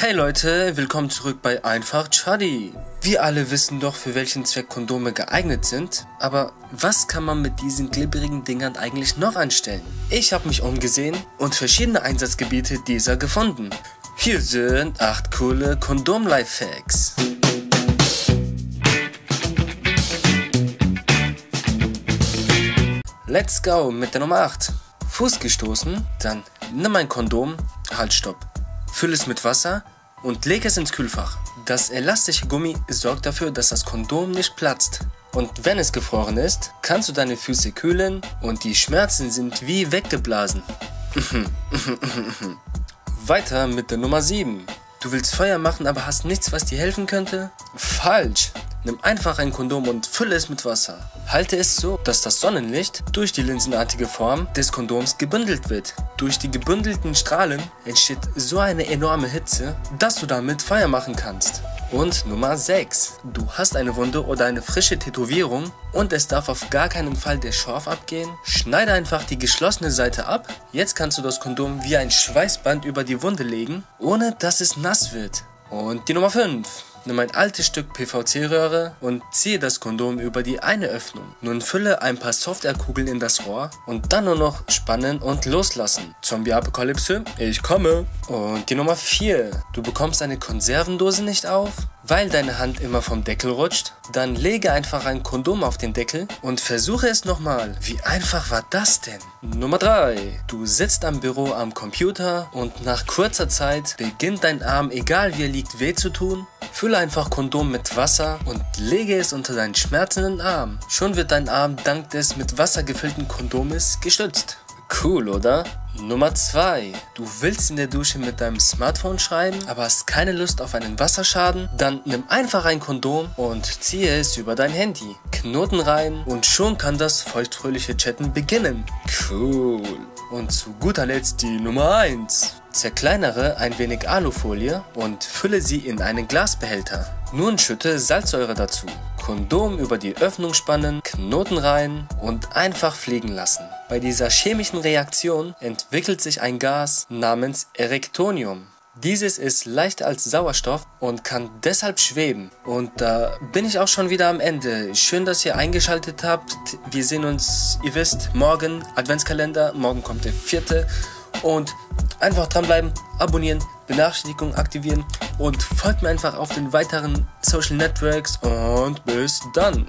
Hey Leute, willkommen zurück bei Einfach Chuddy. Wir alle wissen doch, für welchen Zweck Kondome geeignet sind, aber was kann man mit diesen glibberigen Dingern eigentlich noch anstellen? Ich habe mich umgesehen und verschiedene Einsatzgebiete dieser gefunden. Hier sind 8 coole Kondom-Lifehacks. Let's go mit der Nummer 8. Fuß gestoßen, dann nimm ein Kondom, halt stopp. Füll es mit Wasser und leg es ins Kühlfach. Das elastische Gummi sorgt dafür, dass das Kondom nicht platzt. Und wenn es gefroren ist, kannst du deine Füße kühlen und die Schmerzen sind wie weggeblasen. Weiter mit der Nummer 7. Du willst Feuer machen, aber hast nichts, was dir helfen könnte? Falsch! Nimm einfach ein Kondom und fülle es mit Wasser. Halte es so, dass das Sonnenlicht durch die linsenartige Form des Kondoms gebündelt wird. Durch die gebündelten Strahlen entsteht so eine enorme Hitze, dass du damit Feuer machen kannst. Und Nummer 6. Du hast eine Wunde oder eine frische Tätowierung und es darf auf gar keinen Fall der Schorf abgehen. Schneide einfach die geschlossene Seite ab. Jetzt kannst du das Kondom wie ein Schweißband über die Wunde legen, ohne dass es nass wird. Und die Nummer 5. Nimm ein altes Stück PVC-Röhre und ziehe das Kondom über die eine Öffnung. Nun fülle ein paar Softwarekugeln in das Rohr und dann nur noch spannen und loslassen. Zombie-Apokalypse, ich komme. Und die Nummer 4. Du bekommst eine Konservendose nicht auf, weil deine Hand immer vom Deckel rutscht. Dann lege einfach ein Kondom auf den Deckel und versuche es nochmal. Wie einfach war das denn? Nummer 3. Du sitzt am Büro am Computer und nach kurzer Zeit beginnt dein Arm, egal wie er liegt, weh zu tun. Fülle einfach Kondom mit Wasser und lege es unter deinen schmerzenden Arm. Schon wird dein Arm dank des mit Wasser gefüllten Kondomes gestützt. Cool, oder? Nummer 2. Du willst in der Dusche mit deinem Smartphone schreiben, aber hast keine Lust auf einen Wasserschaden? Dann nimm einfach ein Kondom und ziehe es über dein Handy. Knoten rein und schon kann das feuchtfröhliche Chatten beginnen. Cool. Und zu guter Letzt die Nummer 1. Zerkleinere ein wenig Alufolie und fülle sie in einen Glasbehälter. Nun schütte Salzsäure dazu. Kondom über die Öffnung spannen, Knoten rein und einfach fliegen lassen. Bei dieser chemischen Reaktion entwickelt sich ein Gas namens Erektonium. Dieses ist leichter als Sauerstoff und kann deshalb schweben. Und da bin ich auch schon wieder am Ende. Schön, dass ihr eingeschaltet habt. Wir sehen uns, ihr wisst, morgen Adventskalender. Morgen kommt der vierte. Und einfach dranbleiben, abonnieren, Benachrichtigungen aktivieren und folgt mir einfach auf den weiteren Social Networks und bis dann.